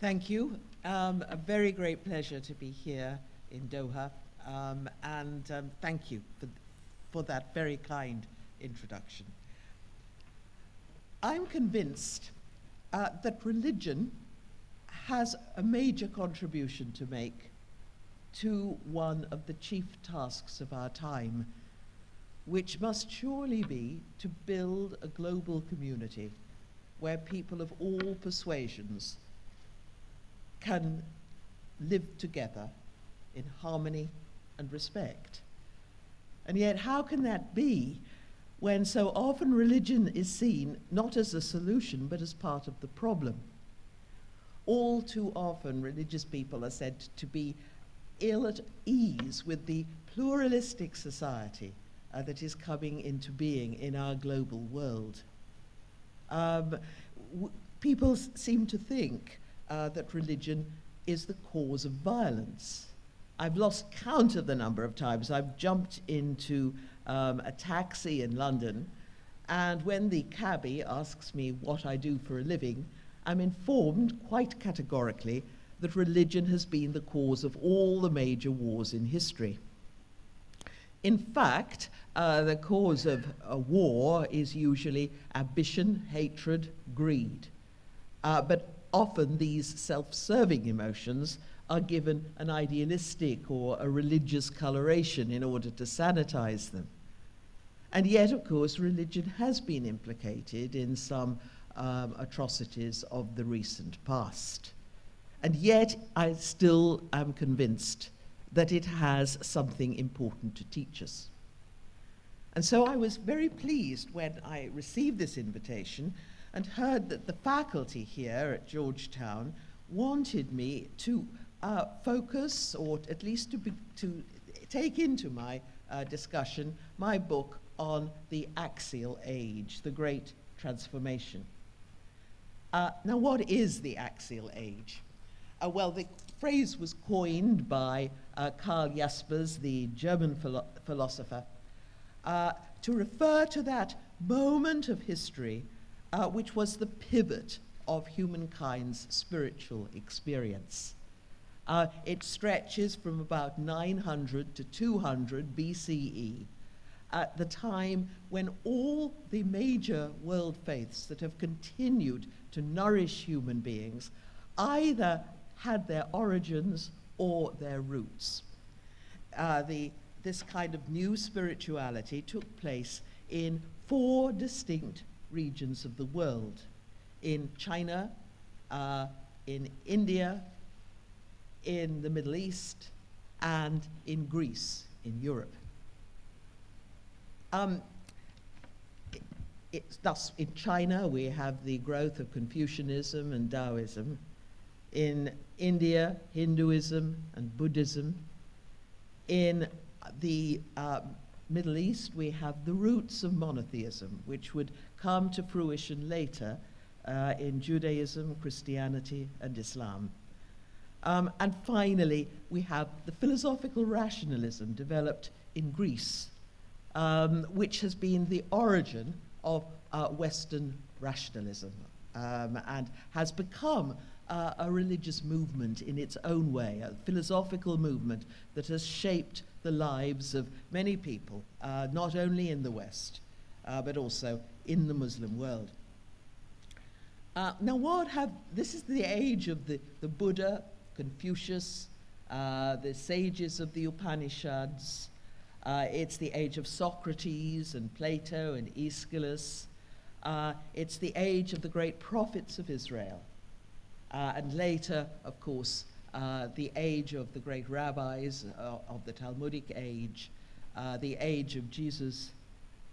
Thank you. Um, a very great pleasure to be here in Doha, um, and um, thank you for, for that very kind introduction. I'm convinced uh, that religion has a major contribution to make to one of the chief tasks of our time, which must surely be to build a global community where people of all persuasions can live together in harmony and respect. And yet, how can that be when so often religion is seen not as a solution but as part of the problem? All too often, religious people are said to be ill at ease with the pluralistic society uh, that is coming into being in our global world. Um, people seem to think uh, that religion is the cause of violence. I've lost count of the number of times I've jumped into um, a taxi in London, and when the cabbie asks me what I do for a living, I'm informed quite categorically that religion has been the cause of all the major wars in history. In fact, uh, the cause of a war is usually ambition, hatred, greed. Uh, but often these self serving emotions are given an idealistic or a religious coloration in order to sanitize them. And yet, of course, religion has been implicated in some um, atrocities of the recent past. And yet, I still am convinced that it has something important to teach us. And so I was very pleased when I received this invitation and heard that the faculty here at Georgetown wanted me to uh, focus, or at least to, be, to take into my uh, discussion, my book on the axial age, the great transformation. Uh, now, what is the axial age? Uh, well, the phrase was coined by uh, Karl Jaspers, the German philo philosopher, uh, to refer to that moment of history uh, which was the pivot of humankind's spiritual experience. Uh, it stretches from about 900 to 200 BCE, at the time when all the major world faiths that have continued to nourish human beings either had their origins or their roots. Uh, the, this kind of new spirituality took place in four distinct regions of the world in China, uh, in India, in the Middle East, and in Greece, in Europe. Um, it, thus, in China, we have the growth of Confucianism and Taoism. In India, Hinduism and Buddhism. In the uh, Middle East, we have the roots of monotheism, which would come to fruition later uh, in Judaism, Christianity, and Islam. Um, and finally, we have the philosophical rationalism developed in Greece, um, which has been the origin of uh, Western rationalism um, and has become uh, a religious movement in its own way, a philosophical movement that has shaped the lives of many people, uh, not only in the West, uh, but also in the Muslim world. Uh, now, what have this is the age of the, the Buddha, Confucius, uh, the sages of the Upanishads. Uh, it's the age of Socrates and Plato and Aeschylus. Uh, it's the age of the great prophets of Israel. And later, of course, uh, the age of the great rabbis of the Talmudic age, the age of Jesus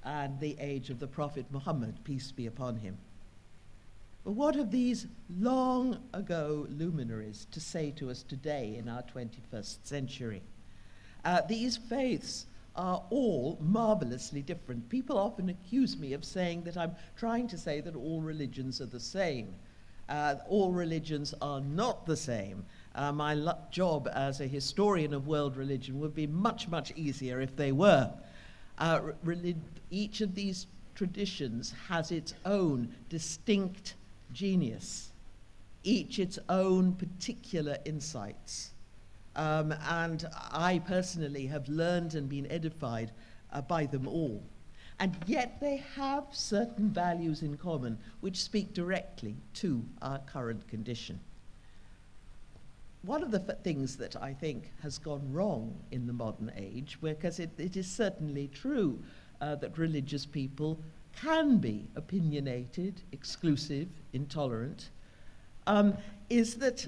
and the age of the Prophet Muhammad, peace be upon him. But what have these long ago luminaries to say to us today in our 21st century? Uh, these faiths are all marvelously different. People often accuse me of saying that I'm trying to say that all religions are the same. Uh, all religions are not the same. Uh, my job as a historian of world religion would be much, much easier if they were. Uh, each of these traditions has its own distinct genius. each its own particular insights. Um, and I personally have learned and been edified uh, by them all. And yet they have certain values in common which speak directly to our current condition. One of the things that I think has gone wrong in the modern age, because it, it is certainly true uh, that religious people can be opinionated, exclusive, intolerant, um, is that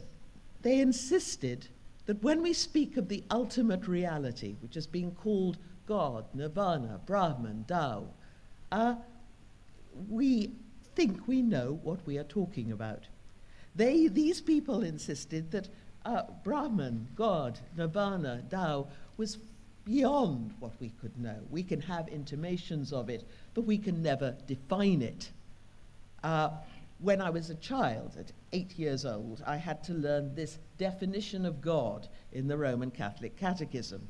they insisted that when we speak of the ultimate reality, which has been called God, Nirvana, Brahman, Tao, uh, we think we know what we are talking about. They, these people insisted that uh, Brahman, God, Nirvana, Tao was beyond what we could know. We can have intimations of it, but we can never define it. Uh, when I was a child, at eight years old, I had to learn this definition of God in the Roman Catholic Catechism.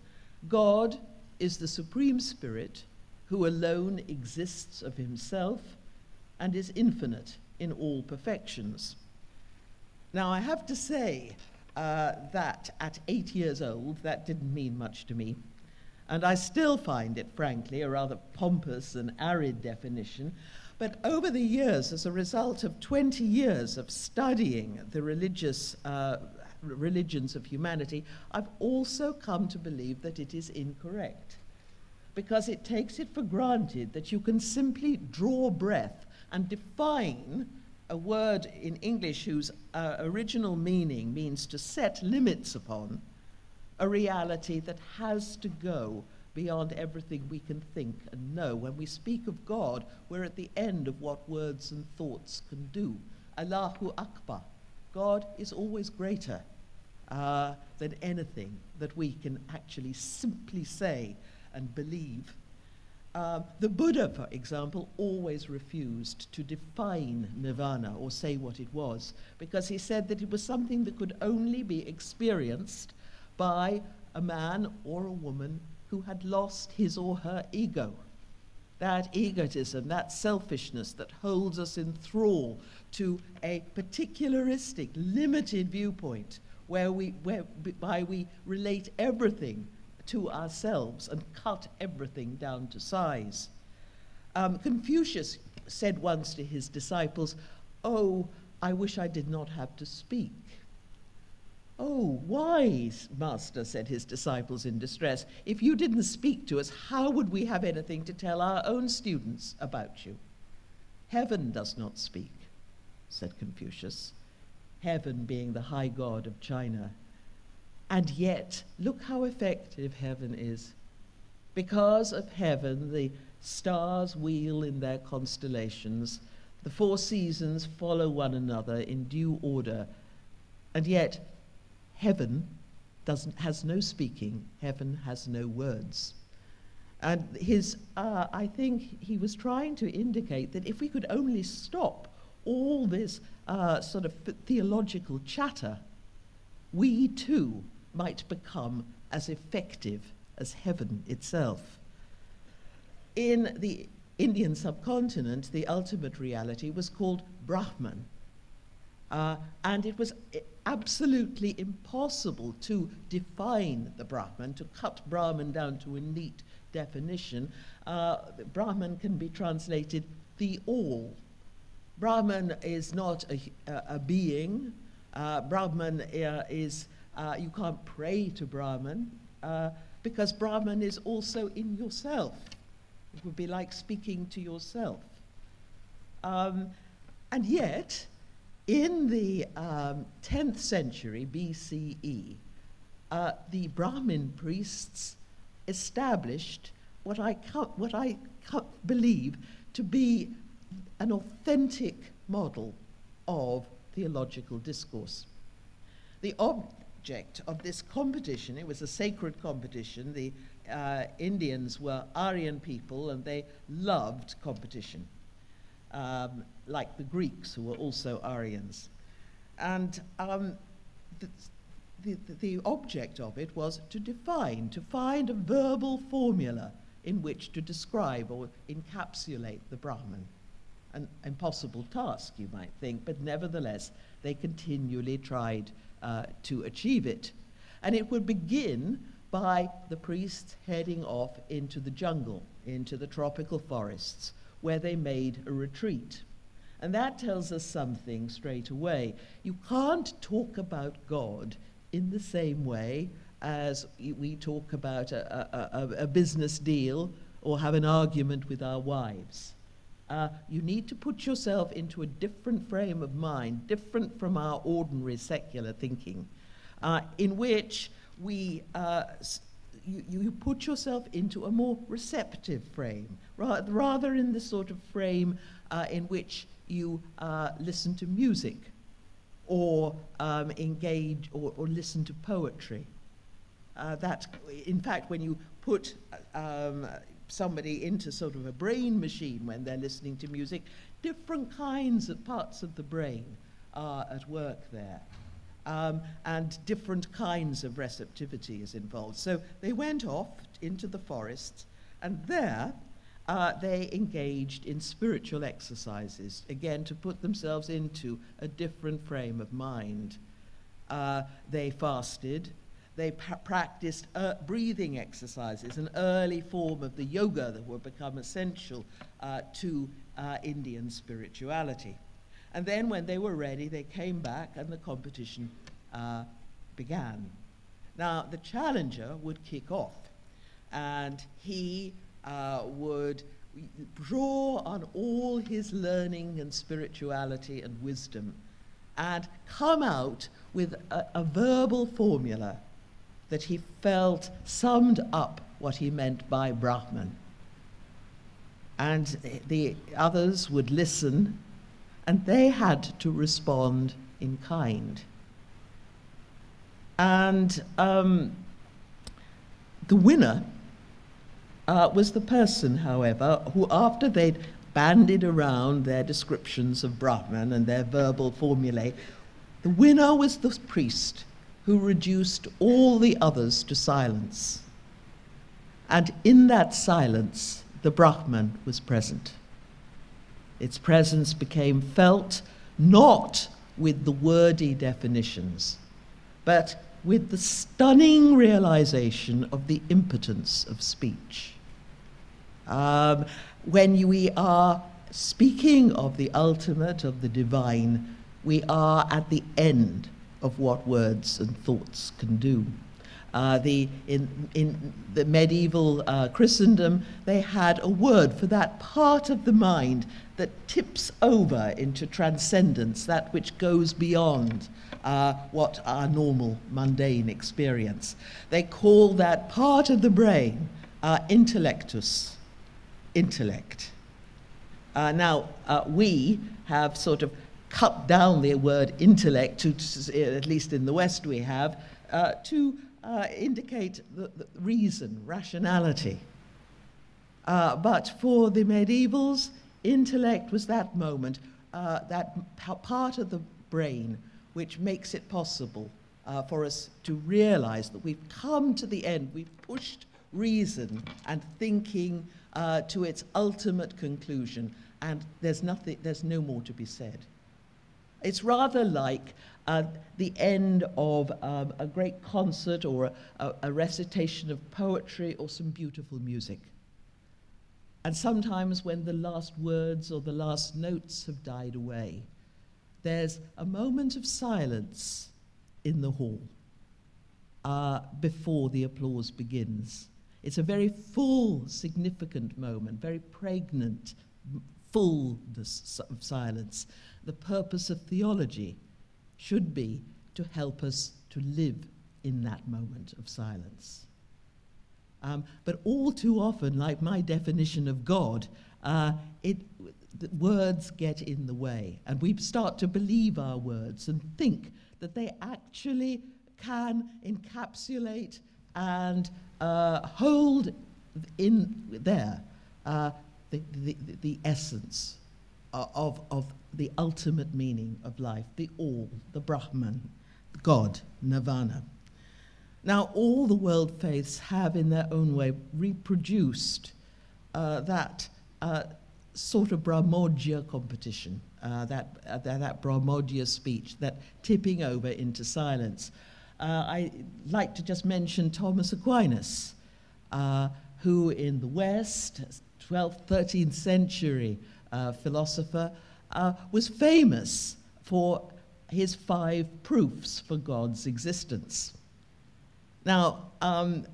God is the Supreme Spirit who alone exists of himself and is infinite in all perfections. Now, I have to say uh, that at eight years old, that didn't mean much to me. And I still find it, frankly, a rather pompous and arid definition. But over the years, as a result of 20 years of studying the religious uh, religions of humanity, I've also come to believe that it is incorrect. Because it takes it for granted that you can simply draw breath and define a word in English whose uh, original meaning means to set limits upon a reality that has to go beyond everything we can think and know. When we speak of God, we're at the end of what words and thoughts can do. Allahu Akbar. God is always greater uh, than anything that we can actually simply say and believe. Uh, the Buddha, for example, always refused to define nirvana or say what it was because he said that it was something that could only be experienced by a man or a woman who had lost his or her ego. That egotism, that selfishness that holds us in thrall to a particularistic, limited viewpoint where we, whereby we relate everything to ourselves and cut everything down to size. Um, Confucius said once to his disciples, Oh, I wish I did not have to speak. Oh, wise Master, said his disciples in distress, if you didn't speak to us, how would we have anything to tell our own students about you? Heaven does not speak, said Confucius, heaven being the high god of China. And yet, look how effective heaven is. Because of heaven, the stars wheel in their constellations, the four seasons follow one another in due order, and yet heaven doesn't, has no speaking, heaven has no words. And his, uh, I think he was trying to indicate that if we could only stop all this uh, sort of theological chatter, we too might become as effective as heaven itself. In the Indian subcontinent, the ultimate reality was called Brahman. Uh, and it was absolutely impossible to define the Brahman, to cut Brahman down to a neat definition. Uh, Brahman can be translated the all. Brahman is not a, a, a being. Uh, Brahman uh, is, uh, you can't pray to Brahman uh, because Brahman is also in yourself. It would be like speaking to yourself. Um, and yet, in the um, 10th century BCE, uh, the Brahmin priests established what I, what I believe to be an authentic model of theological discourse. The of this competition, it was a sacred competition. The uh, Indians were Aryan people and they loved competition um, like the Greeks, who were also Aryans. And um, the, the, the object of it was to define, to find a verbal formula in which to describe or encapsulate the Brahman. An impossible task, you might think, but nevertheless, they continually tried uh, to achieve it. And it would begin by the priests heading off into the jungle, into the tropical forests, where they made a retreat. And that tells us something straight away. You can't talk about God in the same way as we talk about a, a, a business deal or have an argument with our wives. Uh, you need to put yourself into a different frame of mind, different from our ordinary secular thinking, uh, in which we, uh, you, you put yourself into a more receptive frame, ra rather in the sort of frame uh, in which you uh, listen to music or um, engage or, or, listen to poetry. Uh, that, in fact, when you put um, somebody into sort of a brain machine when they're listening to music, different kinds of parts of the brain are at work there. Um, and different kinds of receptivity is involved. So they went off into the forests, and there uh, they engaged in spiritual exercises, again, to put themselves into a different frame of mind. Uh, they fasted, they practiced uh, breathing exercises, an early form of the yoga that would become essential uh, to uh, Indian spirituality. And then, when they were ready, they came back and the competition uh, began. Now, the challenger would kick off, and he uh, would draw on all his learning and spirituality and wisdom and come out with a, a verbal formula that he felt summed up what he meant by Brahman. And the others would listen, and they had to respond in kind. And um, the winner uh, was the person, however, who, after they'd bandied around their descriptions of Brahman and their verbal formulae, the winner was the priest who reduced all the others to silence. And in that silence, the Brahman was present. Its presence became felt not with the wordy definitions, but with the stunning realization of the impotence of speech. Um, when we are speaking of the ultimate, of the divine, we are at the end of what words and thoughts can do. Uh, the, in, in the medieval uh, Christendom, they had a word for that part of the mind that tips over into transcendence, that which goes beyond uh, what our normal mundane experience. They call that part of the brain uh, intellectus intellect. Uh, now, uh, we have sort of cut down the word intellect, to, at least in the West we have, uh, to uh, indicate the, the, reason, rationality. Uh, but for the medievals, intellect was that moment, uh, that part of the brain which makes it possible for us to realize that we've come to the end, we've pushed reason and thinking uh, to its ultimate conclusion, and there's, nothing, there's no more to be said. It's rather like uh, the end of um, a great concert or a, a, recitation of poetry or some beautiful music. And sometimes, when the last words or the last notes have died away, there's a moment of silence in the hall uh, before the applause begins. It's a very full, significant moment, very pregnant, fullness of silence. The purpose of theology should be to help us to live in that moment of silence. Um, but all too often, like my definition of God, uh, it, words get in the way, and we start to believe our words and think that they actually can encapsulate and uh, hold in there uh, the, the, the essence of, of the ultimate meaning of life, the all, the Brahman, God, Nirvana. Now, all the world faiths have, in their own way, reproduced uh, that uh, sort of Brahmodya competition, uh, that, uh, that Brahmodya speech, that tipping over into silence. Uh, I'd like to just mention Thomas Aquinas, uh, who in the West, 12th, 13th century philosopher, uh, was famous for his five proofs for God's existence. Now, um,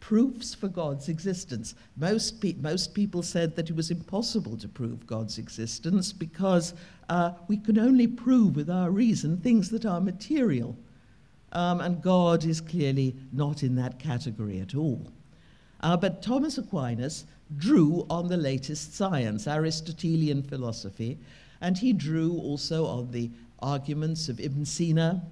proofs for God's existence. Most, pe most people said that it was impossible to prove God's existence because uh, we can only prove with our reason things that are material. Um, and God is clearly not in that category at all. Uh, but Thomas Aquinas drew on the latest science, Aristotelian philosophy, and he drew also on the arguments of Ibn Sina,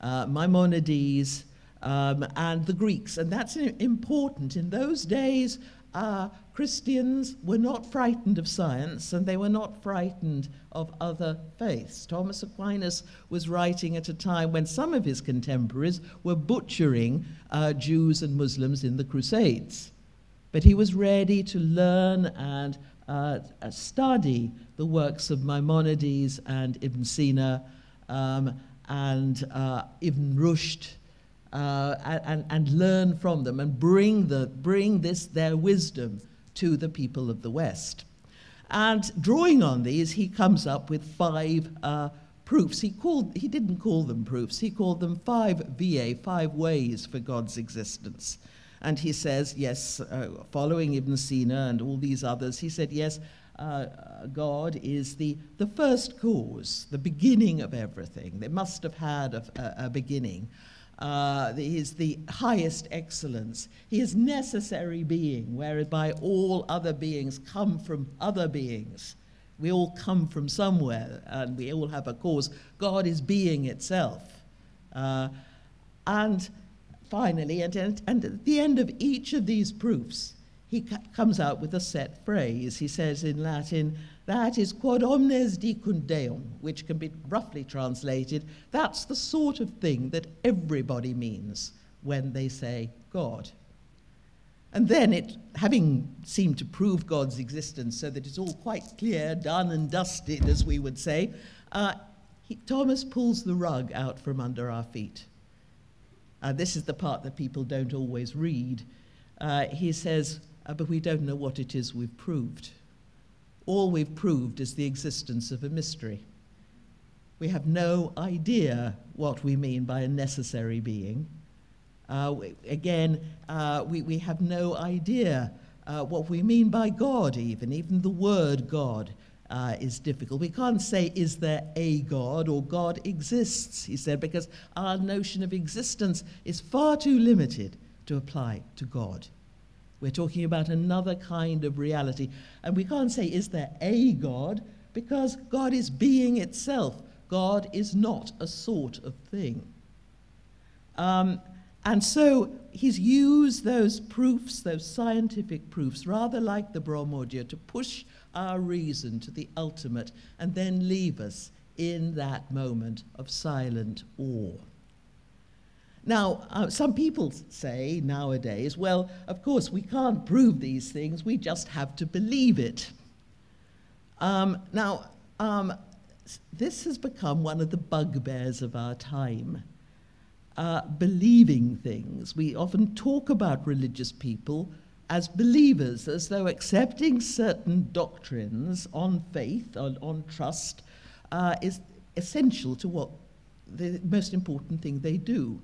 uh, Maimonides, um, and the Greeks. And that's important. In those days, uh, Christians were not frightened of science and they were not frightened of other faiths. Thomas Aquinas was writing at a time when some of his contemporaries were butchering uh, Jews and Muslims in the Crusades. But he was ready to learn and uh, study the works of Maimonides and Ibn Sina um, and uh, Ibn Rushd uh, and, and learn from them and bring, the, bring this, their wisdom to the people of the West. And drawing on these, he comes up with five uh, proofs. He, called, he didn't call them proofs, he called them five viae, five ways for God's existence. And he says, yes, uh, following Ibn Sina and all these others, he said, yes, uh, God is the, the first cause, the beginning of everything. They must have had a, a, a beginning. Uh, he is the highest excellence. He is necessary being, whereby all other beings come from other beings. We all come from somewhere, and we all have a cause. God is being itself. Uh, and finally, and, and, and at the end of each of these proofs, he comes out with a set phrase. He says in Latin, that is quod omnes dicunt Deum, which can be roughly translated, that's the sort of thing that everybody means when they say God. And then it, having seemed to prove God's existence so that it's all quite clear, done and dusted, as we would say, uh, he, Thomas pulls the rug out from under our feet. Uh, this is the part that people don't always read. Uh, he says, uh, but we don't know what it is we've proved. All we've proved is the existence of a mystery. We have no idea what we mean by a necessary being. Uh, again, uh, we, we have no idea uh, what we mean by God, even. Even the word God uh, is difficult. We can't say, is there a God or God exists, he said, because our notion of existence is far too limited to apply to God. We're talking about another kind of reality. And we can't say, is there a God? Because God is being itself. God is not a sort of thing. Um, and so he's used those proofs, those scientific proofs, rather like the Brahmodya, to push our reason to the ultimate and then leave us in that moment of silent awe. Now, uh, some people say nowadays, well, of course, we can't prove these things, we just have to believe it. Um, now, um, this has become one of the bugbears of our time. Uh, believing things. We often talk about religious people as believers, as though accepting certain doctrines on faith, on, on trust, uh, is essential to what the most important thing they do.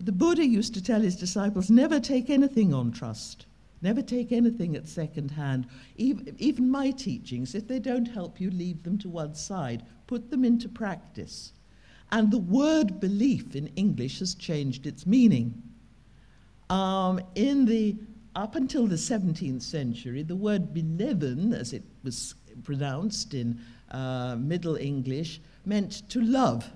The Buddha used to tell his disciples never take anything on trust, never take anything at second hand. Even, even my teachings, if they don't help you, leave them to one side, put them into practice. And the word belief in English has changed its meaning. Um, in the up until the 17th century, the word beleben, as it was pronounced in uh, Middle English, meant to love,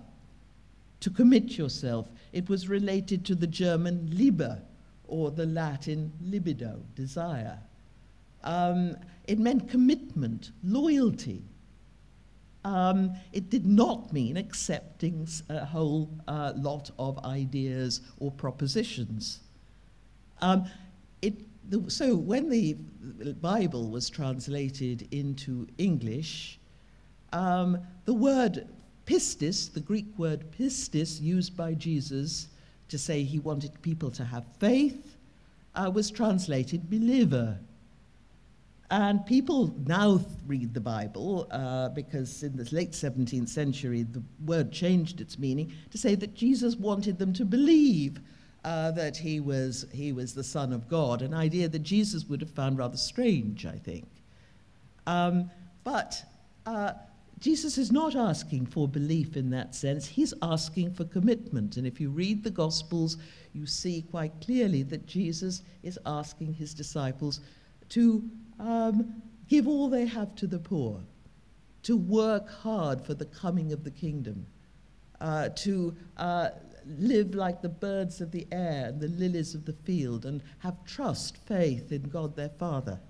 to commit yourself. It was related to the German Liebe or the Latin libido, desire. Um, it meant commitment, loyalty. Um, it did not mean accepting a whole uh, lot of ideas or propositions. Um, the, so when the Bible was translated into English, um, the word pistis, the Greek word pistis, used by Jesus to say he wanted people to have faith, uh, was translated believer. And people now read the Bible uh, because in the late 17th century the word changed its meaning to say that Jesus wanted them to believe uh, that he was, he was the Son of God, an idea that Jesus would have found rather strange, I think. Um, but uh, Jesus is not asking for belief in that sense, he's asking for commitment. And if you read the Gospels, you see quite clearly that Jesus is asking his disciples to um, give all they have to the poor, to work hard for the coming of the kingdom, uh, to uh, live like the birds of the air and the lilies of the field, and have trust, faith in God their Father.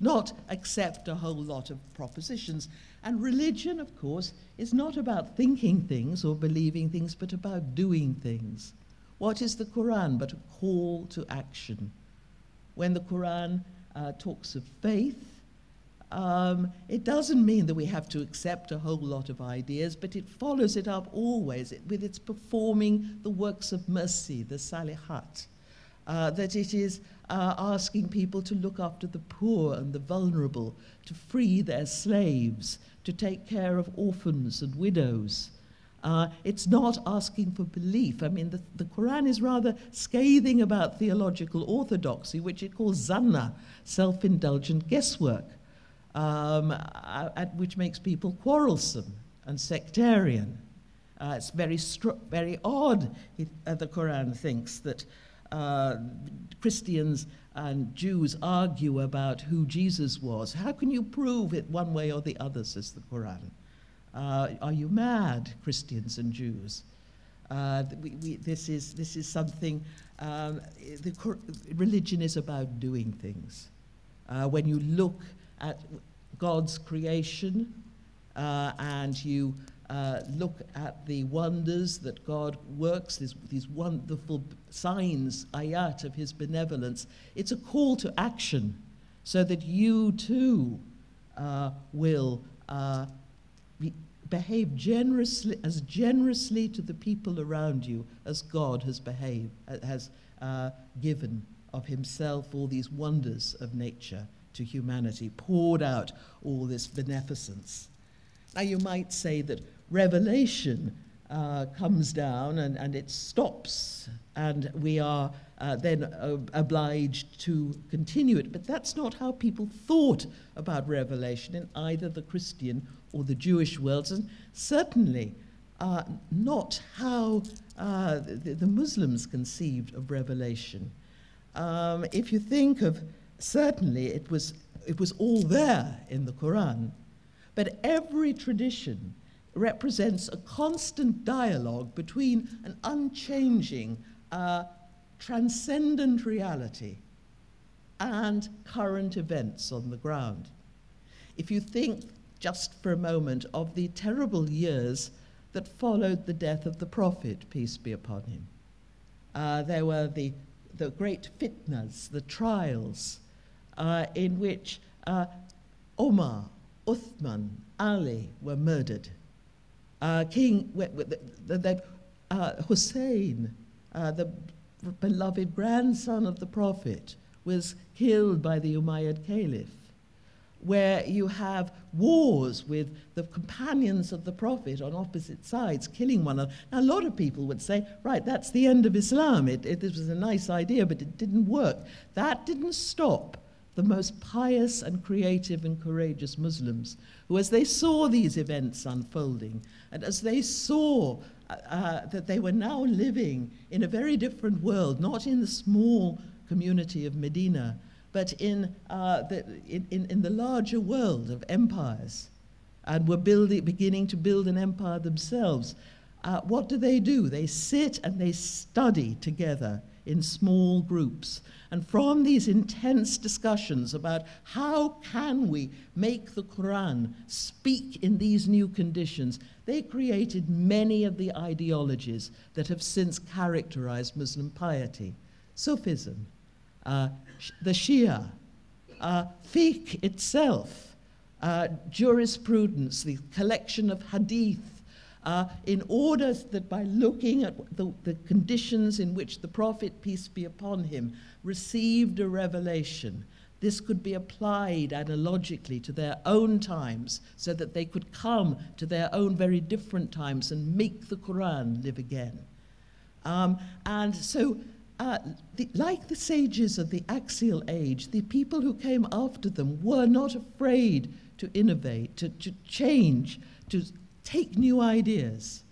Not accept a whole lot of propositions. And religion, of course, is not about thinking things or believing things, but about doing things. What is the Quran but a call to action? When the Quran uh, talks of faith. Um, it doesn't mean that we have to accept a whole lot of ideas, but it follows it up always with its performing the works of mercy, the salihat. Uh, that it is uh, asking people to look after the poor and the vulnerable, to free their slaves, to take care of orphans and widows, uh, it's not asking for belief. I mean, the, the Quran is rather scathing about theological orthodoxy, which it calls zanna, self indulgent guesswork, um, which makes people quarrelsome and sectarian. Uh, it's very, very odd, it, uh, the Quran thinks, that uh, Christians and Jews argue about who Jesus was. How can you prove it one way or the other, says the Quran? Uh, are you mad, Christians and Jews? Uh, we, we, this, is, this is something, um, the, religion is about doing things. Uh, when you look at God's creation uh, and you uh, look at the wonders that God works, these, these wonderful signs, ayat of his benevolence, it's a call to action so that you too uh, will behave generously, as generously to the people around you as God has behaved, uh, has uh, given of himself all these wonders of nature to humanity, poured out all this beneficence. Now you might say that revelation uh, comes down and, and it stops, and we are uh, then obliged to continue it. But that's not how people thought about revelation in either the Christian or the Jewish worlds, and certainly uh, not how uh, the, the, Muslims conceived of revelation. Um, if you think of, certainly it was, it was all there in the Quran, but every tradition represents a constant dialogue between an unchanging, uh, transcendent reality and current events on the ground. If you think just for a moment of the terrible years that followed the death of the Prophet, peace be upon him. Uh, there were the, the great fitnas, the trials, in which uh, Omar, Uthman, Ali were murdered. Uh, King the, the, the, uh, Hussein, uh, the beloved grandson of the Prophet, was killed by the Umayyad Caliph where you have wars with the companions of the Prophet on opposite sides, killing one another. Now, a lot of people would say, right, that's the end of Islam. It, it, this was a nice idea, but it didn't work. That didn't stop the most pious and creative and courageous Muslims, who, as they saw these events unfolding, and as they saw uh, uh that they were now living in a very different world, not in the small community of Medina, but in, uh, the, in, in, the larger world of empires, and were building, beginning to build an empire themselves, uh, what do they do? They sit and they study together in small groups. And from these intense discussions about how can we make the Quran speak in these new conditions, they created many of the ideologies that have since characterized Muslim piety. Sufism, uh, the Shia, uh, fiqh itself, uh, jurisprudence, the collection of hadith, uh, in order that by looking at the, the conditions in which the Prophet, peace be upon him, received a revelation, this could be applied analogically to their own times so that they could come to their own very different times and make the Quran live again. Um, and so, uh, the, like the sages of the axial age, the people who came after them were not afraid to innovate, to, to change, to take new ideas,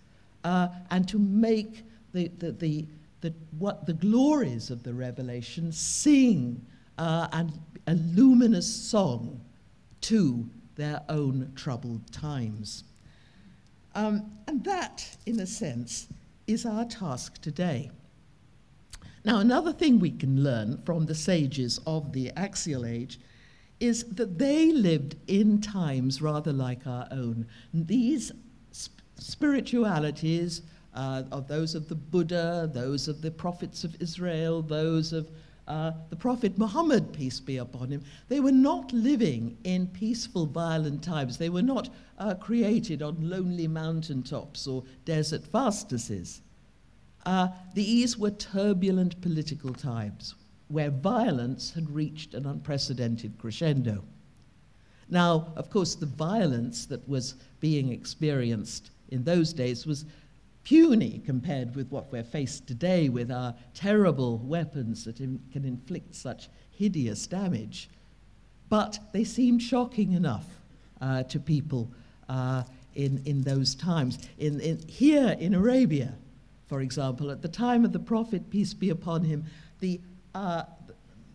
uh, and to make the, the, the, the, what the glories of the revelation sing uh, and a luminous song to their own troubled times. Um, and that, in a sense, is our task today. Now, another thing we can learn from the sages of the axial age is that they lived in times rather like our own. These spiritualities, uh, of those of the Buddha, those of the prophets of Israel, those of uh, the Prophet Muhammad, peace be upon him, they were not living in peaceful, violent times. They were not uh, created on lonely mountaintops or desert fastnesses. Uh, these were turbulent political times where violence had reached an unprecedented crescendo. Now, of course, the violence that was being experienced in those days was puny compared with what we're faced today with our terrible weapons that in, can inflict such hideous damage. But they seemed shocking enough uh, to people uh, in, in those times. In, in, here in Arabia, for example, at the time of the Prophet, peace be upon him, the, uh,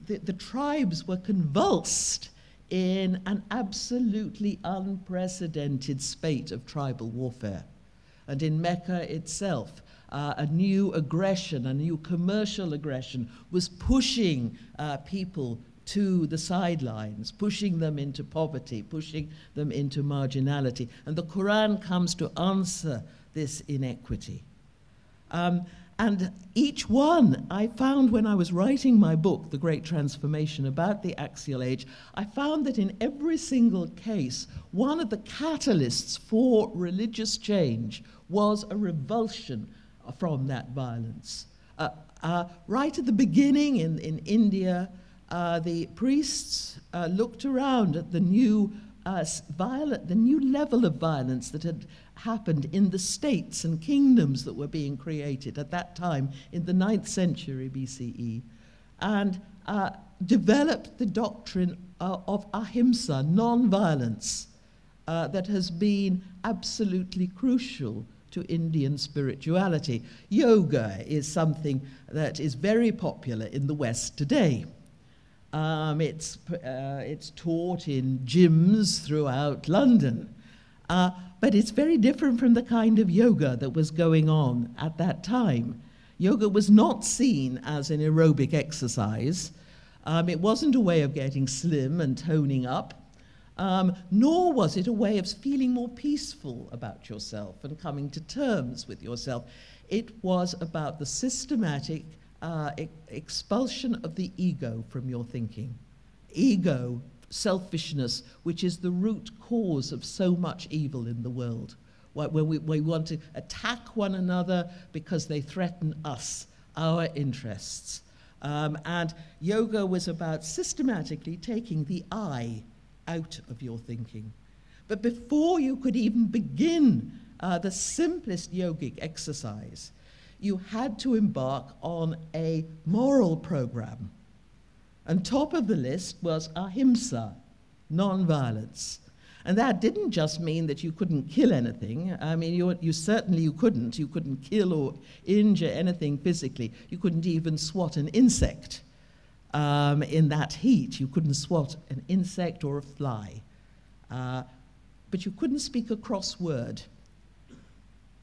the, the tribes were convulsed in an absolutely unprecedented spate of tribal warfare and in Mecca itself. Uh, a new aggression, a new commercial aggression, was pushing uh, people to the sidelines, pushing them into poverty, pushing them into marginality. And the Quran comes to answer this inequity. Um, and each one, I found when I was writing my book, The Great Transformation, about the axial age, I found that in every single case, one of the catalysts for religious change was a revulsion from that violence. Uh, uh, right at the beginning in, in India, uh, the priests uh, looked around at the new, uh, violent, the new level of violence that had happened in the states and kingdoms that were being created at that time in the 9th century BCE, and uh, developed the doctrine of ahimsa, non violence, that has been absolutely crucial to Indian spirituality. Yoga is something that is very popular in the West today. Um, it's, uh, it's taught in gyms throughout London. Uh, but it's very different from the kind of yoga that was going on at that time. Yoga was not seen as an aerobic exercise. Um, it wasn't a way of getting slim and toning up um, nor was it a way of feeling more peaceful about yourself and coming to terms with yourself. It was about the systematic uh, e- expulsion of the ego from your thinking. Ego, selfishness, which is the root cause of so much evil in the world. Where we, we want to attack one another because they threaten us, our interests. Um, and yoga was about systematically taking the I out of your thinking. But before you could even begin uh, the simplest yogic exercise, you had to embark on a moral program. And top of the list was ahimsa, non-violence. And that didn't just mean that you couldn't kill anything. I mean, you, you, certainly you couldn't. You couldn't kill or injure anything physically. You couldn't even swat an insect um, in that heat. You couldn't swat an insect or a fly. Uh, but you couldn't speak a cross word.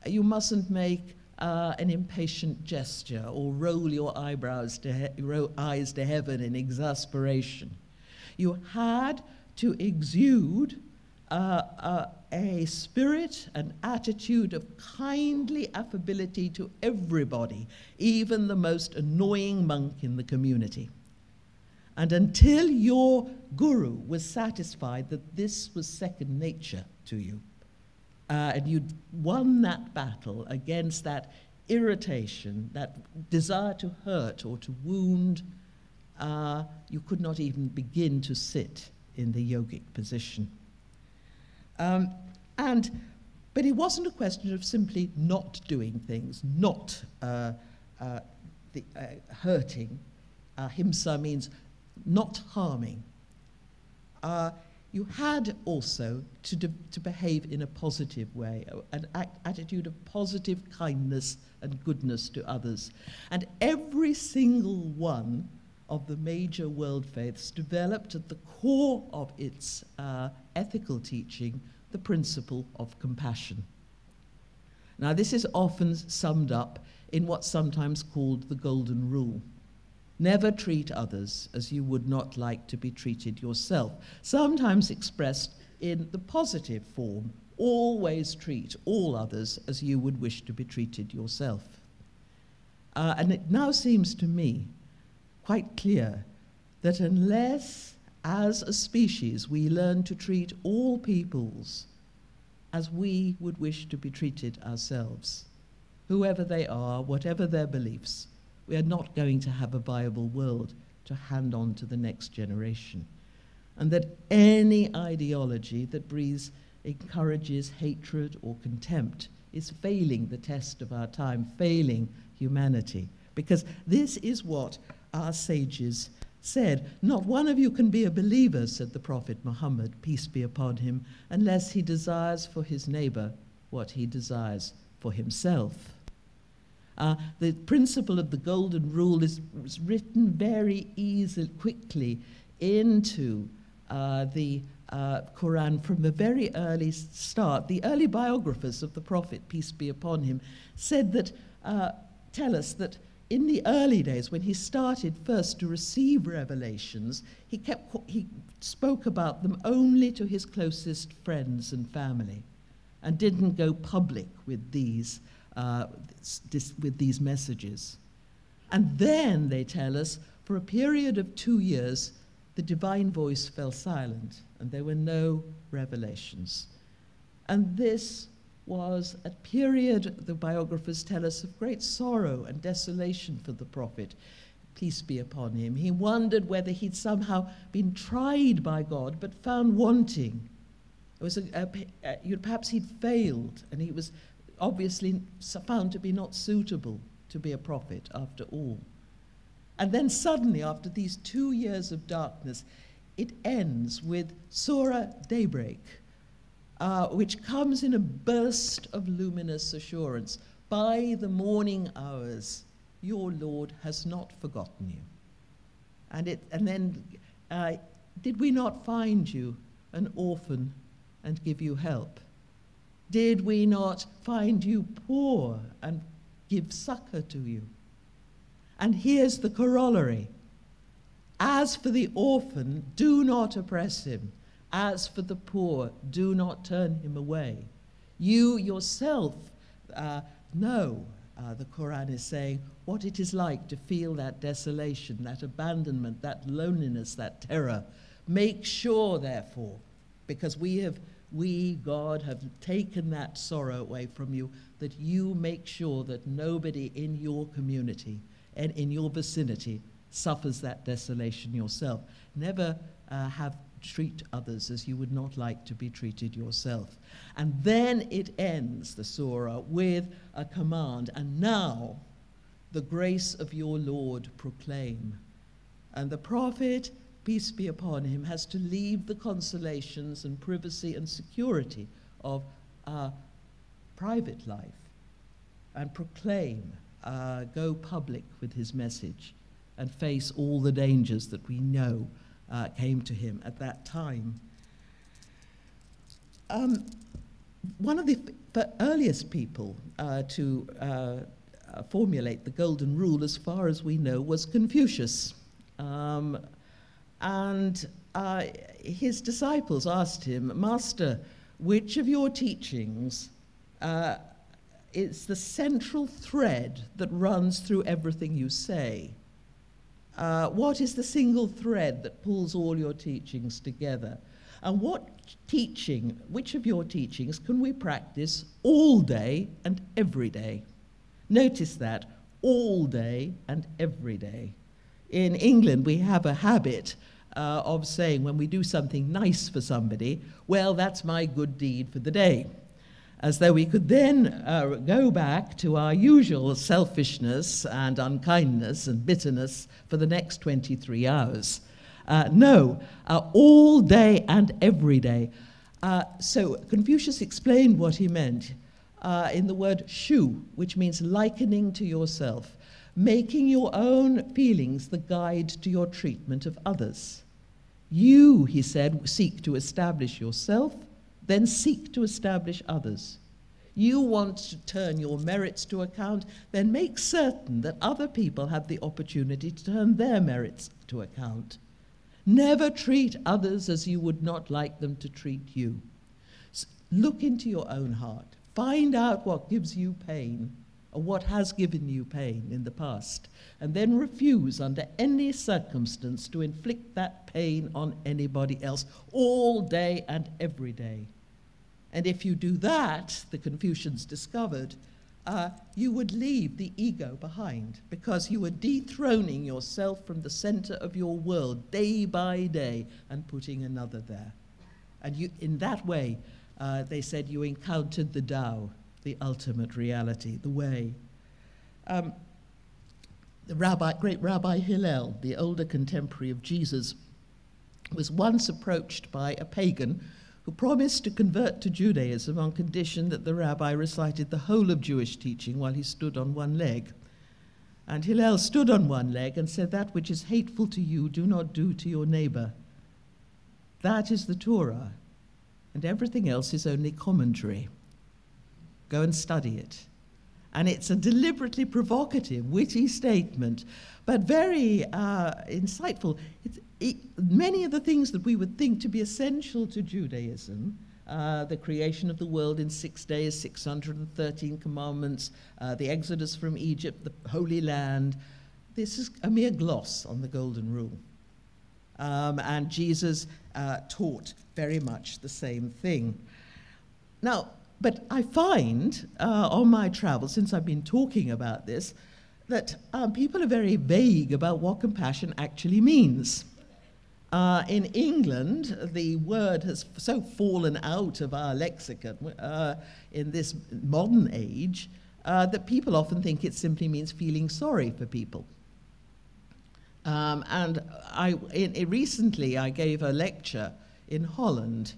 You mustn't make uh, an impatient gesture or roll your eyebrows to he- eyes to heaven in exasperation. You had to exude uh, uh, a spirit, an attitude of kindly affability to everybody, even the most annoying monk in the community. And until your guru was satisfied that this was second nature to you, uh, and you'd won that battle against that irritation, that desire to hurt or to wound, uh, you could not even begin to sit in the yogic position. Um, and, but it wasn't a question of simply not doing things, not uh, uh, the, uh, hurting. himsa means not harming. You had also to, de- to behave in a positive way, an act- attitude of positive kindness and goodness to others. And every single one of the major world faiths developed at the core of its uh, ethical teaching the principle of compassion. Now, this is often summed up in what's sometimes called the Golden Rule. Never treat others as you would not like to be treated yourself, sometimes expressed in the positive form. Always treat all others as you would wish to be treated yourself. Uh, and it now seems to me quite clear that unless, as a species, we learn to treat all peoples as we would wish to be treated ourselves, whoever they are, whatever their beliefs, we are not going to have a viable world to hand on to the next generation. And that any ideology that breathes, encourages hatred or contempt is failing the test of our time, failing humanity. Because this is what our sages said. Not one of you can be a believer, said the Prophet Muhammad, peace be upon him, unless he desires for his neighbor what he desires for himself. Uh, the principle of the golden rule is, was written very easily, quickly into uh, the uh, Quran from the very early start. The early biographers of the Prophet, peace be upon him, said that, uh, tell us that in the early days, when he started first to receive revelations, he, kept, he spoke about them only to his closest friends and family and didn't go public with these uh, with these messages. And then, they tell us, for a period of two years, the divine voice fell silent and there were no revelations. And this was a period, the biographers tell us, of great sorrow and desolation for the prophet. Peace be upon him. He wondered whether he'd somehow been tried by God but found wanting. It was a, a, a, perhaps he'd failed and he was obviously found to be not suitable to be a prophet after all. And then suddenly, after these two years of darkness, it ends with Surah Daybreak, uh, which comes in a burst of luminous assurance. By the morning hours, your Lord has not forgotten you. And, it, and then, uh, did we not find you an orphan and give you help? Did we not find you poor and give succor to you? And here's the corollary As for the orphan, do not oppress him. As for the poor, do not turn him away. You yourself uh, know, uh, the Quran is saying, what it is like to feel that desolation, that abandonment, that loneliness, that terror. Make sure, therefore, because we have we, God, have taken that sorrow away from you, that you make sure that nobody in your community and in your vicinity suffers that desolation yourself. Never uh, have treat others as you would not like to be treated yourself. And then it ends, the surah, with a command, and now the grace of your Lord proclaim. And the prophet peace be upon him, has to leave the consolations and privacy and security of our private life and proclaim, uh, go public with his message and face all the dangers that we know uh, came to him at that time. Um, one of the earliest people uh, to uh, formulate the golden rule, as far as we know, was Confucius. Um, and uh, his disciples asked him, Master, which of your teachings uh, is the central thread that runs through everything you say? Uh, what is the single thread that pulls all your teachings together? And what teaching, which of your teachings can we practice all day and every day? Notice that all day and every day. In England, we have a habit uh, of saying when we do something nice for somebody, well, that's my good deed for the day as though we could then uh, go back to our usual selfishness and unkindness and bitterness for the next 23 hours. Uh, no, uh, all day and every day. Uh, so Confucius explained what he meant uh, in the word shu, which means likening to yourself, making your own feelings the guide to your treatment of others. You, he said, seek to establish yourself then seek to establish others. You want to turn your merits to account, then make certain that other people have the opportunity to turn their merits to account. Never treat others as you would not like them to treat you. Look into your own heart. Find out what gives you pain what has given you pain in the past, and then refuse under any circumstance to inflict that pain on anybody else all day and every day. And if you do that, the Confucians discovered, uh, you would leave the ego behind because you were dethroning yourself from the center of your world day by day and putting another there. And you, in that way, uh, they said you encountered the Tao, the ultimate reality, the way. Um, the rabbi, great Rabbi Hillel, the older contemporary of Jesus, was once approached by a pagan who promised to convert to Judaism on condition that the rabbi recited the whole of Jewish teaching while he stood on one leg. And Hillel stood on one leg and said, That which is hateful to you, do not do to your neighbor. That is the Torah, and everything else is only commentary. Go and study it. And it's a deliberately provocative, witty statement, but very uh, insightful. It, many of the things that we would think to be essential to Judaism, uh, the creation of the world in six days, 613 commandments, uh, the exodus from Egypt, the Holy Land, this is a mere gloss on the Golden Rule. Um, and Jesus uh, taught very much the same thing. Now, but I find uh, on my travels, since I've been talking about this, that um, people are very vague about what compassion actually means. Uh, in England, the word has so fallen out of our lexicon uh, in this modern age uh, that people often think it simply means feeling sorry for people. Um, and I, in, in recently, I gave a lecture in Holland,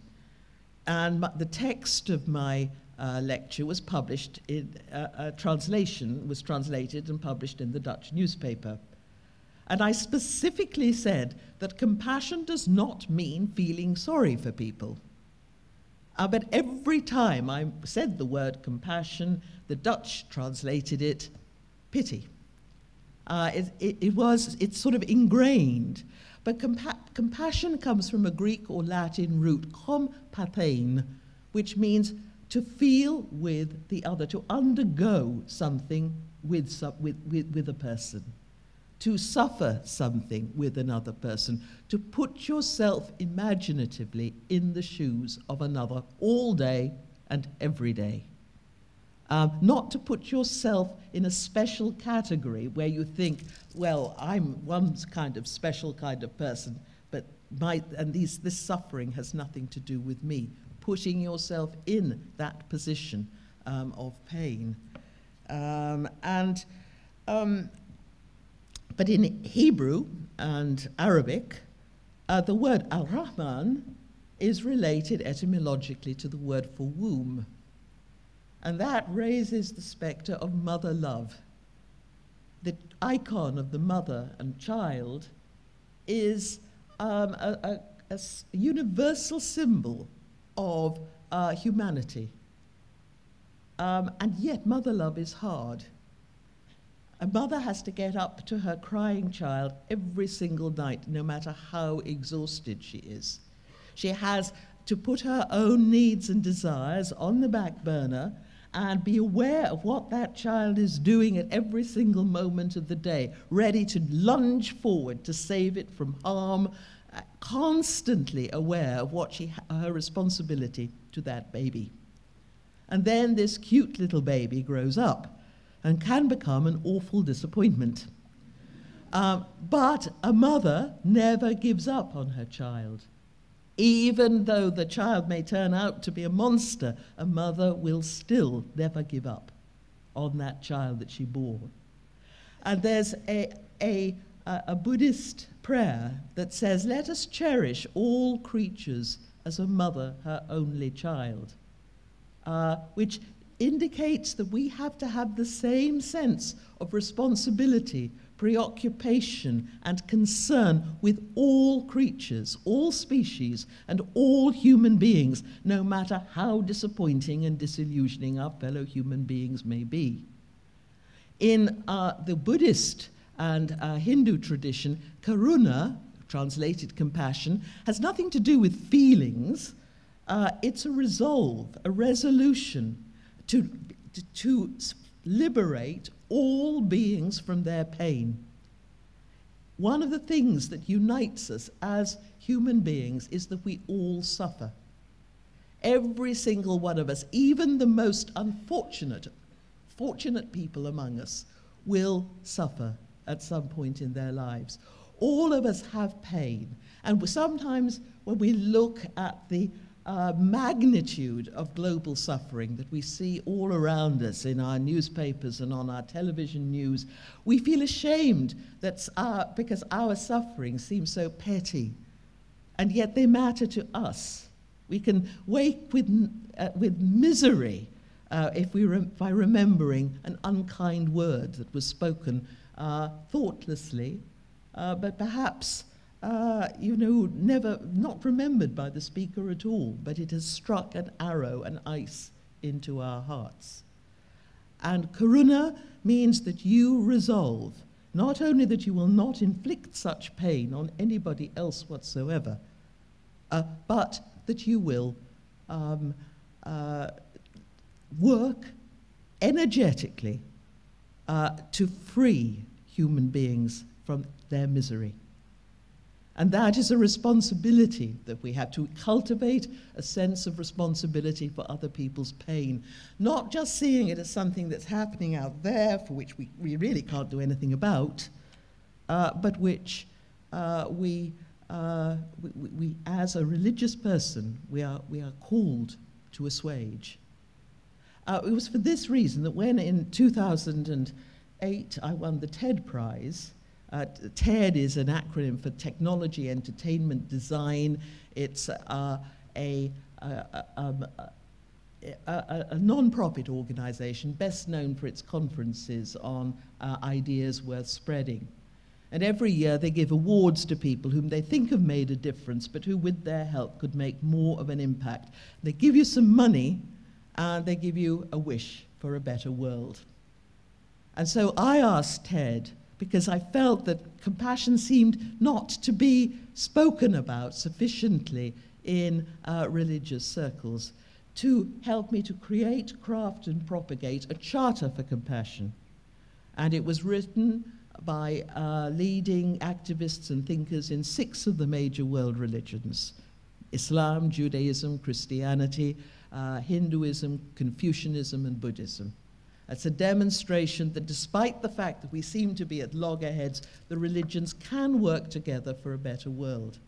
and the text of my uh, lecture was published in uh, a translation was translated and published in the Dutch newspaper. And I specifically said that compassion does not mean feeling sorry for people. Uh, but every time I said the word compassion, the Dutch translated it pity. Uh, it, it, it, was, it's sort of ingrained. But compa compassion comes from a Greek or Latin root, kompathein, which means to feel with the other, to undergo something with, with, with, with a person to suffer something with another person, to put yourself imaginatively in the shoes of another all day and every day. Um, not to put yourself in a special category where you think, well, I'm one kind of special kind of person, but my, and these, this suffering has nothing to do with me. Putting yourself in that position um, of pain. Um, and um, but in Hebrew and Arabic, uh, the word Al Rahman is related etymologically to the word for womb. And that raises the specter of mother love. The icon of the mother and child is um, a, a, a, universal symbol of uh, humanity. Um, and yet, mother love is hard. A mother has to get up to her crying child every single night, no matter how exhausted she is. She has to put her own needs and desires on the back burner and be aware of what that child is doing at every single moment of the day, ready to lunge forward to save it from harm, uh, constantly aware of what she her responsibility to that baby. And then this cute little baby grows up and can become an awful disappointment. Um, but a mother never gives up on her child. Even though the child may turn out to be a monster, a mother will still never give up on that child that she bore. And there's a, a, a Buddhist prayer that says, Let us cherish all creatures as a mother her only child, uh, which indicates that we have to have the same sense of responsibility preoccupation, and concern with all creatures, all species, and all human beings, no matter how disappointing and disillusioning our fellow human beings may be. In uh, the Buddhist and uh, Hindu tradition, karuna, translated compassion, has nothing to do with feelings. Uh, it's a resolve, a resolution to, to liberate all beings from their pain. One of the things that unites us as human beings is that we all suffer. Every single one of us, even the most unfortunate, fortunate people among us, will suffer at some point in their lives. All of us have pain. And sometimes when we look at the uh, magnitude of global suffering that we see all around us in our newspapers and on our television news, we feel ashamed that's our, because our suffering seems so petty, and yet they matter to us. We can wake with, uh, with misery uh, if we re- by remembering an unkind word that was spoken uh, thoughtlessly, uh, but perhaps uh, you know, never, not remembered by the speaker at all, but it has struck an arrow, an ice into our hearts. And karuna means that you resolve not only that you will not inflict such pain on anybody else whatsoever, uh, but that you will um, uh, work energetically uh, to free human beings from their misery. And that is a responsibility that we have to cultivate a sense of responsibility for other people's pain, not just seeing it as something that's happening out there for which we, we really can't do anything about, uh, but which uh, we, uh, we, we, as a religious person, we are, we are called to assuage. Uh, it was for this reason that when in 2008 I won the TED Prize, uh, TED is an acronym for Technology, Entertainment, Design. It's uh, a, a, um, a, a non-profit organization best known for its conferences on uh, ideas worth spreading. And every year they give awards to people whom they think have made a difference, but who, with their help, could make more of an impact. They give you some money and they give you a wish for a better world. And so I asked TED because I felt that compassion seemed not to be spoken about sufficiently in uh, religious circles to help me to create, craft, and propagate a charter for compassion. And it was written by uh, leading activists and thinkers in six of the major world religions Islam, Judaism, Christianity, uh, Hinduism, Confucianism, and Buddhism. It's a demonstration that despite the fact that we seem to be at loggerheads, the religions can work together for a better world.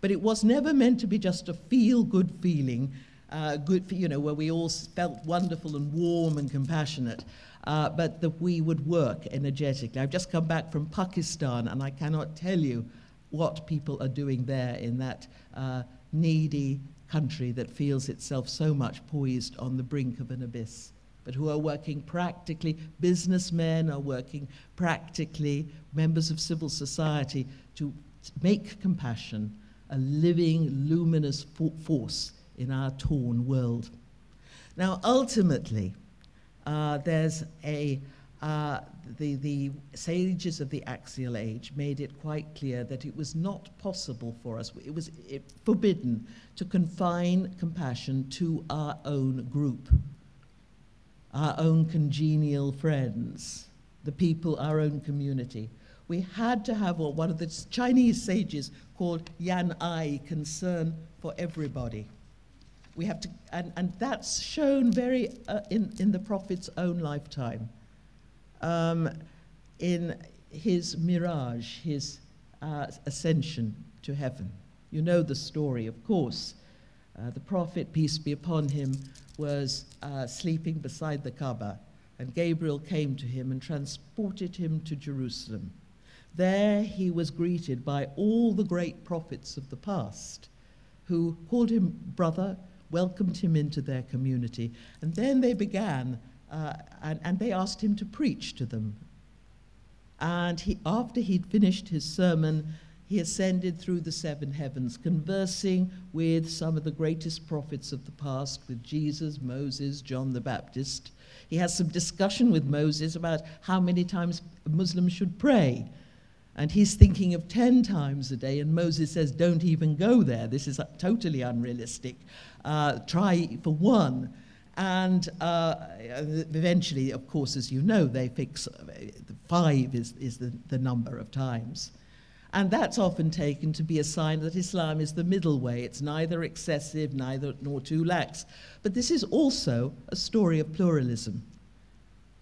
But it was never meant to be just a feel good feeling, uh, good, you know, where we all felt wonderful and warm and compassionate, uh, but that we would work energetically. I've just come back from Pakistan, and I cannot tell you what people are doing there in that uh, needy country that feels itself so much poised on the brink of an abyss but who are working practically. Businessmen are working practically, members of civil society, to make compassion a living, luminous force in our torn world. Now, ultimately, uh, there's a uh, the, the sages of the axial age made it quite clear that it was not possible for us, it was forbidden to confine compassion to our own group. Our own congenial friends, the people, our own community. We had to have what one of the Chinese sages called Jian Ai, concern for everybody. We have to, and, and that's shown very uh, in, in the prophet's own lifetime. Um, in his miraj, his uh, ascension to heaven. You know the story, of course. Uh, the prophet, peace be upon him, was uh, sleeping beside the Kaaba, and Gabriel came to him and transported him to Jerusalem. There he was greeted by all the great prophets of the past who called him brother, welcomed him into their community, and then they began uh, and, and they asked him to preach to them. And he, after he'd finished his sermon, he ascended through the seven heavens, conversing with some of the greatest prophets of the past, with Jesus, Moses, John the Baptist. He has some discussion with Moses about how many times Muslims should pray. And he's thinking of 10 times a day, and Moses says, Don't even go there. This is totally unrealistic. Uh, try for one. And uh, eventually, of course, as you know, they fix uh, five is, is the, the number of times. And that's often taken to be a sign that Islam is the middle way. It's neither excessive, neither nor too lax. But this is also a story of pluralism.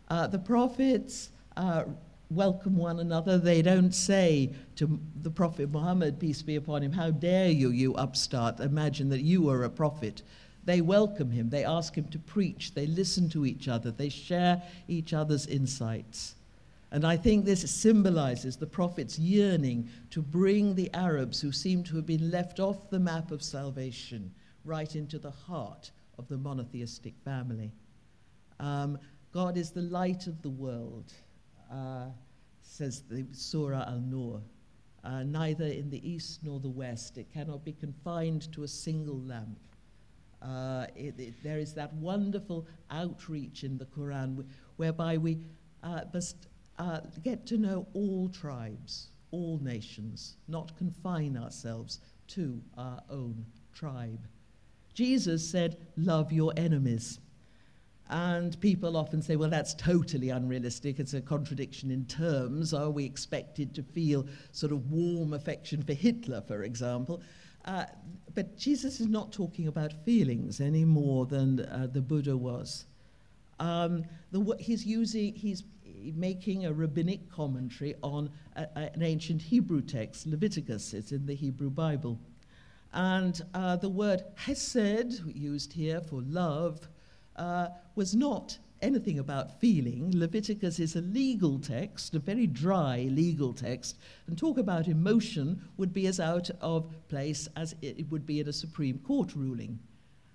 Uh, the prophets uh, welcome one another. They don't say to the Prophet Muhammad, peace be upon him, how dare you, you upstart, imagine that you are a prophet. They welcome him, they ask him to preach, they listen to each other, they share each other's insights. And I think this symbolizes the prophet's yearning to bring the Arabs who seem to have been left off the map of salvation right into the heart of the monotheistic family. Um, God is the light of the world, uh, says the Surah Al Nur. Uh, neither in the east nor the west. It cannot be confined to a single lamp. Uh, it, it, there is that wonderful outreach in the Quran whereby we uh, must uh, get to know all tribes, all nations, not confine ourselves to our own tribe. Jesus said, Love your enemies. And people often say, well, that's totally unrealistic. It's a contradiction in terms. Are we expected to feel sort of warm affection for Hitler, for example? Uh, but Jesus is not talking about feelings any more than uh, the Buddha was. Um, the, he's using, he's making a rabbinic commentary on a, a, an ancient Hebrew text, Leviticus. It's in the Hebrew Bible. And uh, the word hesed, used here for love, uh, was not anything about feeling. Leviticus is a legal text, a very dry legal text, and talk about emotion would be as out of place as it would be in a Supreme Court ruling.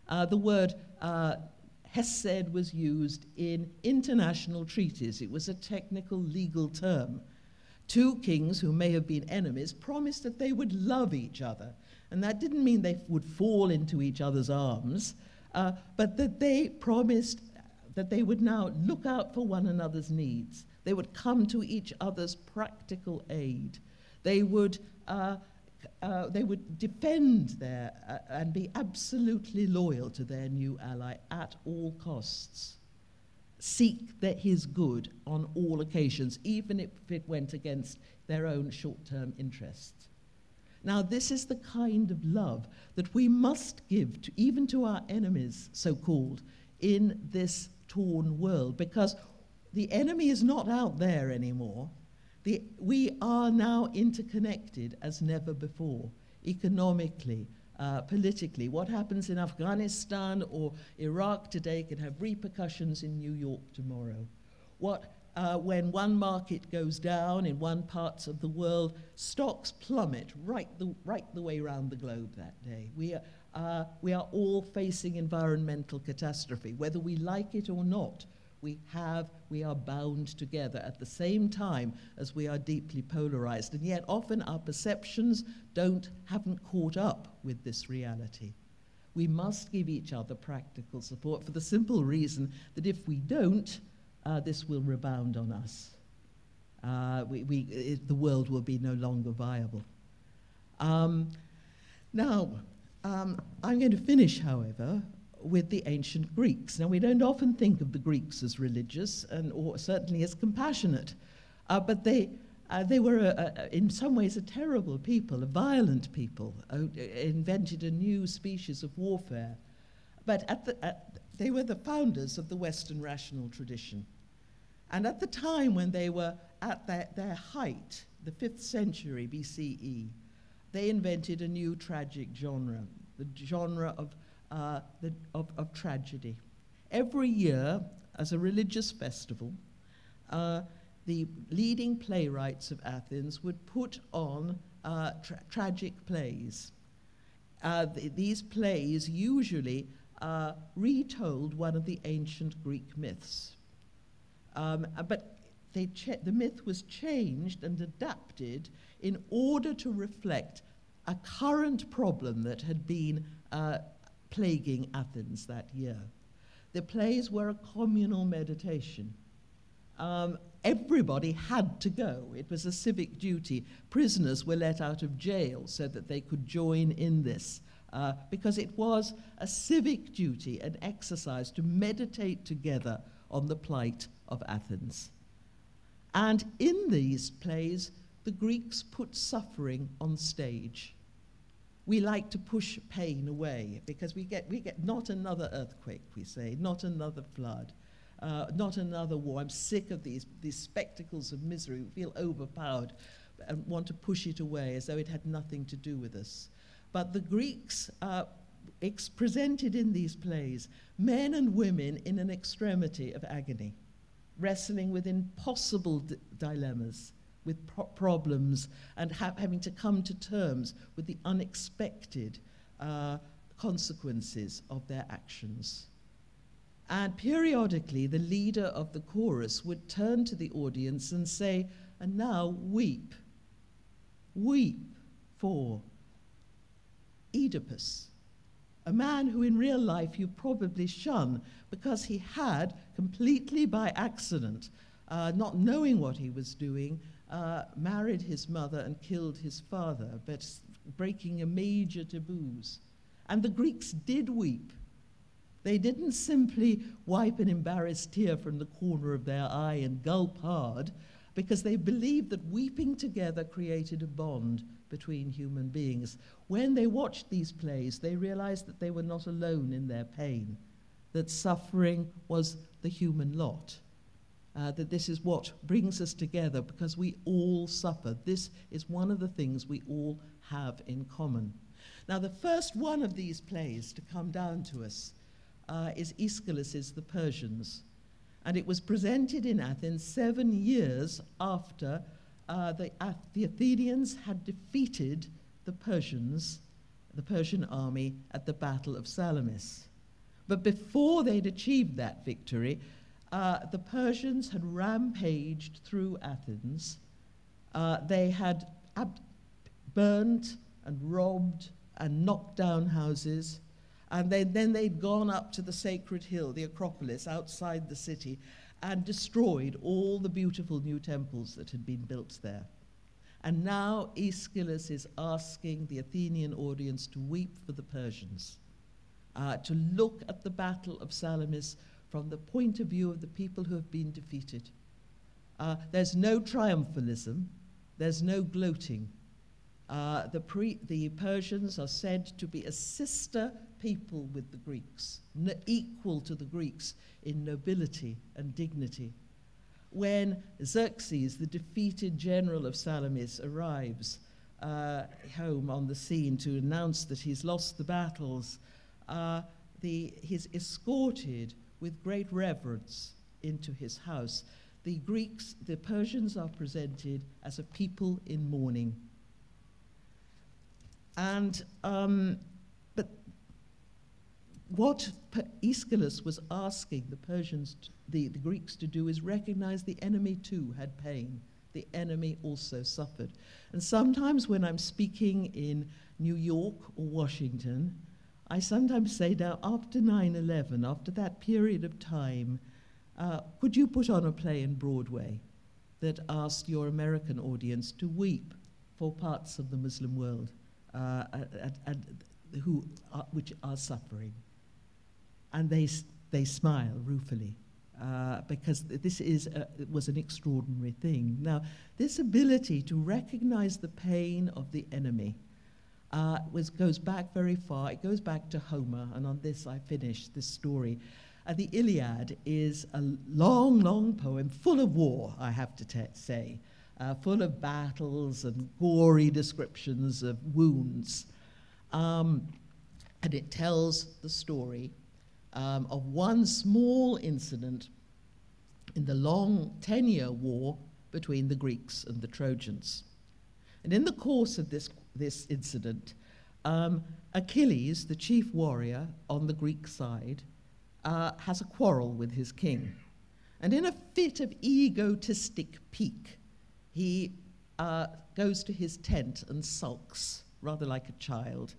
Uh, the word uh, Hesed was used in international treaties. It was a technical legal term. Two kings who may have been enemies promised that they would love each other. And that didn't mean they would fall into each other's arms, uh, but that they promised that they would now look out for one another's needs. They would come to each other's practical aid. They would uh, uh, they would defend their uh, and be absolutely loyal to their new ally at all costs. Seek that his good on all occasions, even if it went against their own short term interests. Now, this is the kind of love that we must give to, even to our enemies, so called, in this torn world, because the enemy is not out there anymore. The, we are now interconnected as never before, economically, uh, politically. What happens in Afghanistan or Iraq today can have repercussions in New York tomorrow. What, uh, when one market goes down in one part of the world, stocks plummet right the, right the way around the globe that day. We are, uh, we are all facing environmental catastrophe, whether we like it or not we have, we are bound together at the same time as we are deeply polarized. And yet often our perceptions don't, haven't caught up with this reality. We must give each other practical support for the simple reason that if we don't, uh, this will rebound on us. Uh, we, we, it, the world will be no longer viable. Um, now, um, I'm going to finish, however, with the ancient Greeks. Now, we don't often think of the Greeks as religious and, or certainly as compassionate, uh, but they, uh, they were, a, a, in some ways, a terrible people, a violent people, uh, invented a new species of warfare. But at the, at, they were the founders of the Western rational tradition. And at the time when they were at their, their height, the 5th century BCE, they invented a new tragic genre, the genre of, uh, the, of, of, tragedy. Every year, as a religious festival, uh, the leading playwrights of Athens would put on uh, tra tragic plays. Uh, th these plays usually uh, retold one of the ancient Greek myths. Um, but the myth was changed and adapted in order to reflect a current problem that had been uh, plaguing Athens that year. The plays were a communal meditation. Um, everybody had to go. It was a civic duty. Prisoners were let out of jail so that they could join in this. Uh, because it was a civic duty, an exercise to meditate together on the plight of Athens. And in these plays, the Greeks put suffering on stage. We like to push pain away because we get, we get not another earthquake, we say, not another flood, uh, not another war. I'm sick of these, these spectacles of misery. We feel overpowered and want to push it away as though it had nothing to do with us. But the Greeks uh, presented in these plays men and women in an extremity of agony, wrestling with impossible dilemmas, with pro problems, and ha having to come to terms with the unexpected uh, consequences of their actions. And periodically, the leader of the chorus would turn to the audience and say, And now weep. Weep for Oedipus, a man who in real life you probably shun because he had, completely by accident, uh, not knowing what he was doing, uh, married his mother and killed his father, but breaking a major taboos. And the Greeks did weep. They didn't simply wipe an embarrassed tear from the corner of their eye and gulp hard, because they believed that weeping together created a bond between human beings. When they watched these plays, they realized that they were not alone in their pain, that suffering was the human lot. Uh, that this is what brings us together because we all suffer. This is one of the things we all have in common. Now, the first one of these plays to come down to us uh, is Aeschylus's The Persians. And it was presented in Athens seven years after uh, the, uh, the Athenians had defeated the Persians, the Persian army, at the Battle of Salamis. But before they'd achieved that victory, uh, the Persians had rampaged through Athens. Uh, they had burned and robbed and knocked down houses. And they, then they'd gone up to the sacred hill, the Acropolis, outside the city, and destroyed all the beautiful new temples that had been built there. And now Aeschylus is asking the Athenian audience to weep for the Persians, uh, to look at the Battle of Salamis from the point of view of the people who have been defeated. Uh, there's no triumphalism, there's no gloating. Uh, the, pre- the Persians are said to be a sister people with the Greeks, equal to the Greeks in nobility and dignity. When Xerxes, the defeated general of Salamis, arrives uh, home on the scene to announce that he's lost the battles, uh, the, he's escorted with great reverence into his house. The Greeks, the Persians are presented as a people in mourning. And um, but what Aeschylus was asking the Persians, the, the Greeks to do is recognize the enemy too had pain. The enemy also suffered. And sometimes when I'm speaking in New York or Washington, I sometimes say now, after 9 11, after that period of time, uh, could you put on a play in Broadway that asked your American audience to weep for parts of the Muslim world uh, who are, which are suffering? and they, they smile ruefully. Uh, because this is a, was an extraordinary thing. Now, this ability to recognize the pain of the enemy uh, was, goes back very far. It goes back to Homer, and on this I finish this story. Uh, the Iliad is a long, long poem full of war, I have to say, uh, full of battles and gory descriptions of wounds. Um, and it tells the story um, of one small incident in the long 10 year war between the Greeks and the Trojans. And in the course of this, this incident, um, Achilles, the chief warrior on the Greek side, uh, has a quarrel with his king. And in a fit of egotistic pique, he uh, goes to his tent and sulks, rather like a child,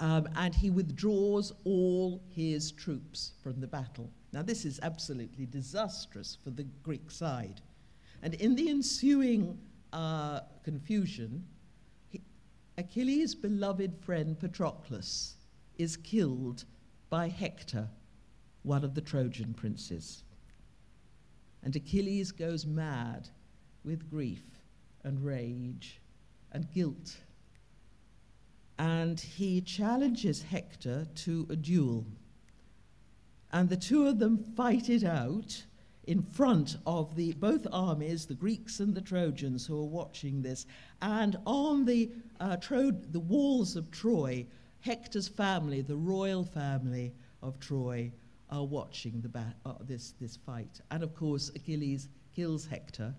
um, and he withdraws all his troops from the battle. Now, this is absolutely disastrous for the Greek side. And in the ensuing uh, confusion, Achilles' beloved friend Patroclus is killed by Hector, one of the Trojan princes. And Achilles goes mad with grief and rage and guilt. And he challenges Hector to a duel. And the two of them fight it out in front of the, both armies, the Greeks and the Trojans, who are watching this. And on the, uh, Tro- the walls of Troy, Hector's family, the royal family of Troy, are watching uh, this, this fight. And of course, Achilles kills Hector,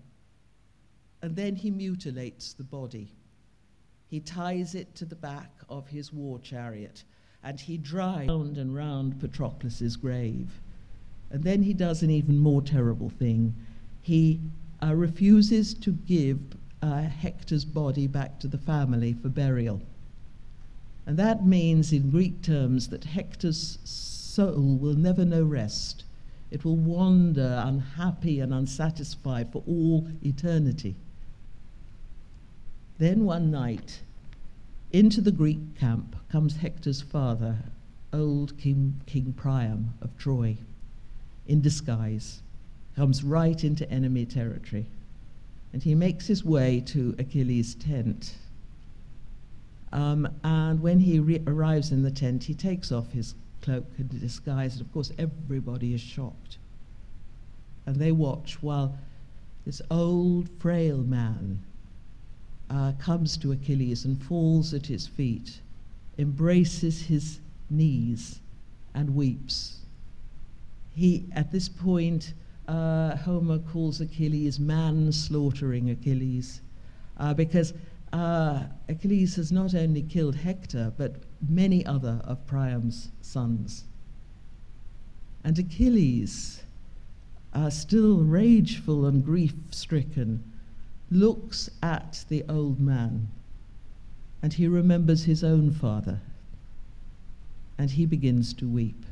and then he mutilates the body. He ties it to the back of his war chariot, and he drives round and round Patroclus's grave. And then he does an even more terrible thing. He uh, refuses to give uh, Hector's body back to the family for burial. And that means, in Greek terms, that Hector's soul will never know rest. It will wander unhappy and unsatisfied for all eternity. Then one night, into the Greek camp comes Hector's father, old King, King Priam of Troy, in disguise, comes right into enemy territory, and he makes his way to Achilles' tent. Um, and when he re- arrives in the tent, he takes off his cloak and disguise. And of course, everybody is shocked. And they watch while this old, frail man uh, comes to Achilles and falls at his feet, embraces his knees, and weeps. He, at this point, uh, Homer calls Achilles man slaughtering Achilles, uh, because uh, Achilles has not only killed Hector, but many other of Priam's sons. And Achilles, uh, still rageful and grief stricken, looks at the old man and he remembers his own father and he begins to weep.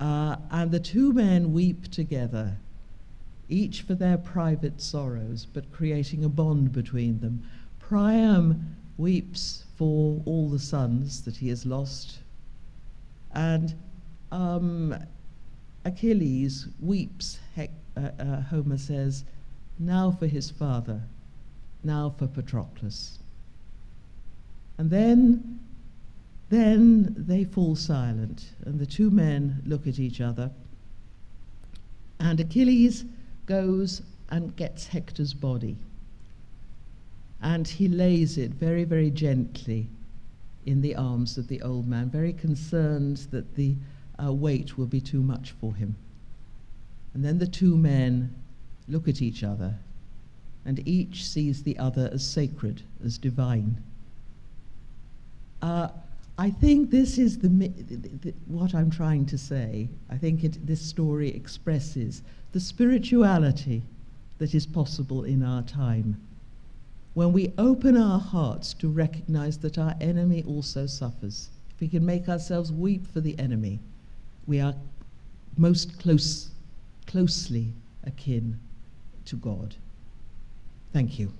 Uh, and the two men weep together, each for their private sorrows, but creating a bond between them. Priam weeps for all the sons that he has lost. And um, Achilles weeps, uh, uh, Homer says, now for his father, now for Patroclus. And then, then they fall silent, and the two men look at each other. And Achilles goes and gets Hector's body and he lays it very, very gently in the arms of the old man, very concerned that the uh, weight will be too much for him. And then the two men look at each other, and each sees the other as sacred, as divine. Uh, I think this is the, the, what I'm trying to say. I think it, this story expresses the spirituality that is possible in our time when we open our hearts to recognize that our enemy also suffers, if we can make ourselves weep for the enemy, we are most close, closely akin to God. Thank you.